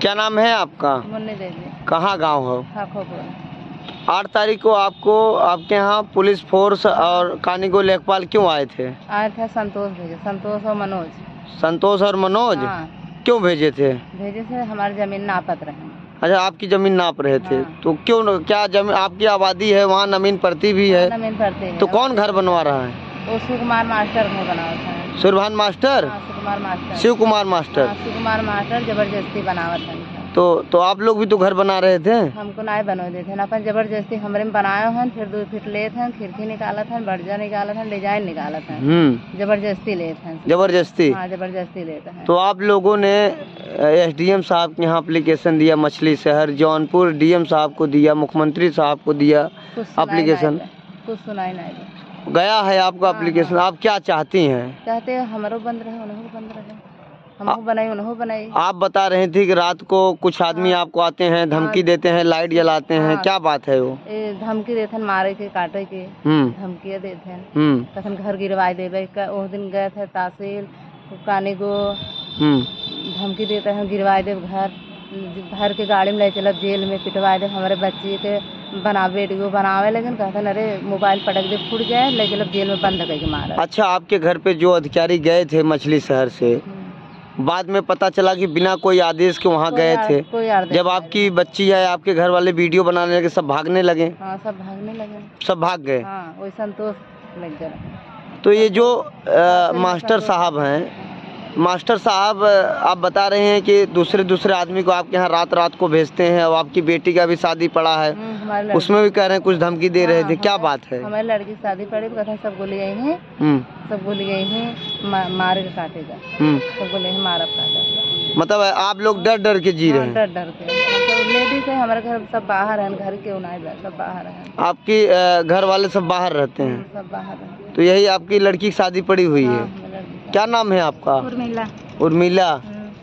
क्या नाम है आपका? मुन्नी देवी। कहाँ गाँव हो? आठ तारीख को आपको आपके यहाँ पुलिस फोर्स और कानीगो लेखपाल क्यों आए थे? आए थे संतोष भेजे। संतोष और मनोज। संतोष और मनोज? हाँ। क्यों भेजे थे? भेजे से हमारी ज़मीन नापत रहे। अच्छा आपकी ज़मीन नाप रहे थे। हाँ। तो क्यों क्या ज़मीन आपकी आबादी है? वहाँ नमीन पड़ती भी है। ज़मीन पड़ते हैं। तो कौन घर बनवा रहा है? वो सुकुमार मास्टर घर बनावत है Surbhan master? Shiv Kumar master. Shiv Kumar master. हाँ मास्टर ज़बरदस्ती बनावत है तो तो आप लोग भी तो घर बना रहे थे? हमको नाय बनवा देते हैं अपन ज़बरदस्ती हमरे में बनाए हैं फिर दो फीट लेते हैं खिड़की निकालत हैं बर्जा निकालत हैं डिज़ाइन निकालत हैं। हम्म। ज़बरदस्ती लेते हैं। ज़बरदस्ती? हाँ ज़बरदस्ती लेते हैं। तो आप लोगों ने एसडीएम साहब के यहाँ अप्लीकेशन दिया मछली शहर जौनपुर डीएम साहब को दिया मुख्यमंत्री साहब को दिया दे- कुछ सुनाई नहीं। गया है आपका हाँ, एप्लीकेशन आप क्या चाहती हैं? चाहते हैं हमारो बंद रहे उन्हों बंद रहे। हमको बनाई उन्हों बनाई। आप बता रहे थे कि रात को कुछ आदमी हाँ। आपको आते हैं धमकी हाँ। देते हैं लाइट जलाते हैं हाँ। क्या बात है वो? धमकी देते हैं मारे के काटे के। हम्म। धमकियाँ देते हैं। हम्म। तखन घर गिरवाई देवे उस दिन गए थे तहसील कानी को हम्म। धमकी देते हैं गिरवाई देव घर घर के गाड़ी में ले चलब जेल में पिटवाए दे हमारे बच्चे के बना वीडियो बनावे लेकिन कहते अरे मोबाइल पटक दे फूट जाए ले चलब जेल में बंद करके मारा अच्छा आपके घर पे जो अधिकारी गए थे मछली शहर से बाद में पता चला कि बिना कोई आदेश के वहाँ गए थे। जब आपकी बच्ची है आपके घर वाले वीडियो बनाने लगे सब भागने लगे? हाँ सब भागने लगे। सब भाग गए? हाँ संतोष लग गया। तो ये जो मास्टर साहब हैं मास्टर साहब आप बता रहे हैं कि दूसरे दूसरे आदमी को आपके यहाँ रात रात को भेजते हैं और आपकी बेटी का भी शादी पड़ा है। हम्म, उसमें भी कह रहे हैं कुछ धमकी दे रहे थे। हाँ, क्या बात है? हमारी लड़की शादी पड़ी तो कहते सब गोली यही है। हम्म। सब गोली यही है मा, मारे के काटेगा हम्म। सब गोली यही मारा काटेगा मतलब आप लोग डर डर के जी रहे हाँ, हैं डर डर के। लेडीज़ है हमारे घर सब बाहर है घर के सब बाहर हैं। आपकी घर वाले सब बाहर रहते हैं। सब बाहर हैं। तो यही आपकी लड़की की शादी पड़ी हुई हाँ, है। क्या नाम है आपका? उर्मिला। उर्मिला।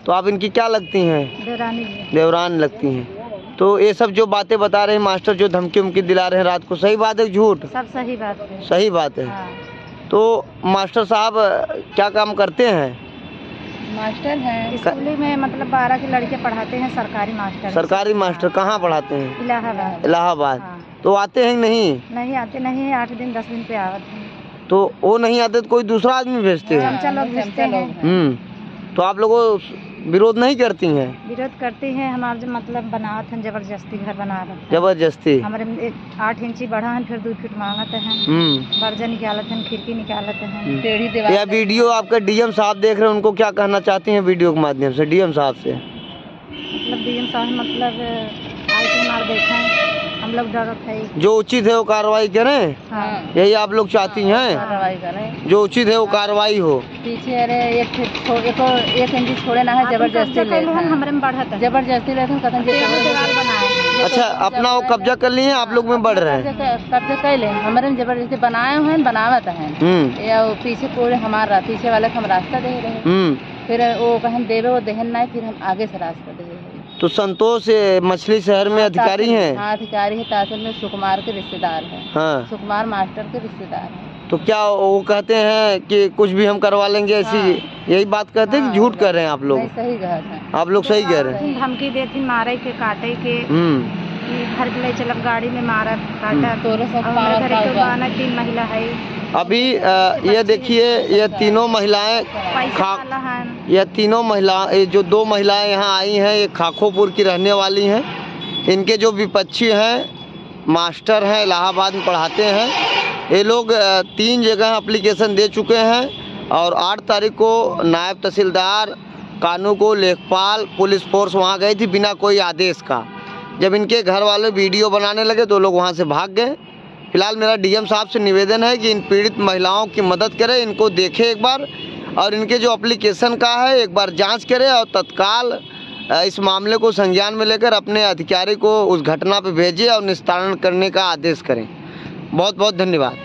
तो आप इनकी क्या लगती हैं? देवरानी देवरान लगती हैं। तो ये सब जो बातें बता रहे हैं मास्टर जो धमकी उमकी दिला रहे हैं रात को सही बात है झूठ? सब सही बात है। सही बात है। हाँ। तो मास्टर साहब क्या काम करते हैं? मास्टर हैं। स्कूल में मतलब बारह के लड़के पढ़ाते हैं सरकारी मास्टर। सरकारी मास्टर कहाँ पढ़ाते हैं? इलाहाबाद। इलाहाबाद। हाँ। तो आते हैं नहीं? नहीं आते नहीं आठ दिन दस दिन पे आवत हैं। तो वो नहीं आते तो कोई दूसरा आदमी भेजते हैं। हैं। हम्म तो आप लोगों विरोध नहीं करती हैं? विरोध करते हैं हमारे जो मतलब बनावत हैं ज़बरदस्ती घर बना रहे ज़बरदस्ती? हमारे आठ इंची बढ़ा है फिर दो फीट मांगते हैं। हम्म। बर्जा निकालते हैं खिड़की निकालत हैं। टेढ़ी तो दीवार यह वीडियो आपका डीएम साहब देख रहे हैं उनको क्या कहना चाहती हैं वीडियो के माध्यम से डीएम साहब से? मतलब डीएम साहब मतलब आई के मार देखें हम लोग डरत जो उचित है वो कार्रवाई करें। हाँ। यही आप लोग चाहती हैं कार्रवाई करें। जो उचित है वो कार्रवाई हो। पीछे अरे एक एक एक इंची छोड़े ना है ज़बरदस्ती ले हमारे में बढ़त है। ज़बरदस्ती हैं। हैं, अच्छा अपना वो कब्जा कर लिए आप लोग में बढ़ रहे हैं। कब्जे कब्जे कैले हमारे में ज़बरदस्ती बनाए हुए हैं बनावत हैं। हम्म। या पीछे पूरे हमारा पीछे वाले को हम रास्ता दे रहे हैं। हम्म। फिर वो कहन देवे वो देहन नहीं फिर हम आगे से रास्ता दे रहे हैं। तो संतोष मछली शहर में अधिकारी हैं? हाँ अधिकारी है तहसील में सुकुमार के रिश्तेदार हैं। हाँ। सुकुमार मास्टर के रिश्तेदार हैं। तो क्या वो कहते हैं कि कुछ भी हम करवा लेंगे ऐसी हाँ। यही बात कहते हैं कि झूठ कर रहे हैं आप लोग? सही कह रहे हैं। आप लोग सही कह रहे हैं। धमकी देती मारे के काटे के हम्म। घर के ले चलब गाड़ी में मारा काटा। पावर तीन महिला है। अभी ये देखिए ये तीनों महिलाएँ खा है। यह तीनों महिला जो दो महिलाएँ यहाँ आई हैं, ये खाखोपुर की रहने वाली हैं। इनके जो विपक्षी हैं, मास्टर हैं, इलाहाबाद में पढ़ाते हैं। ये लोग तीन जगह अप्लीकेशन दे चुके हैं और आठ तारीख को नायब तहसीलदार कानू को लेखपाल पुलिस फोर्स वहाँ गई थी बिना कोई आदेश का। जब इनके घर वाले वीडियो बनाने लगे तो लोग वहाँ से भाग गए। फ़िलहाल मेरा डीएम साहब से निवेदन है कि इन पीड़ित महिलाओं की मदद करें, इनको देखें एक बार। और इनके जो अप्लीकेशन का है, एक बार जाँच करें और तत्काल इस मामले को संज्ञान में लेकर अपने अधिकारी को उस घटना पर भेजें और निस्तारण करने का आदेश करें। बहुत बहुत धन्यवाद।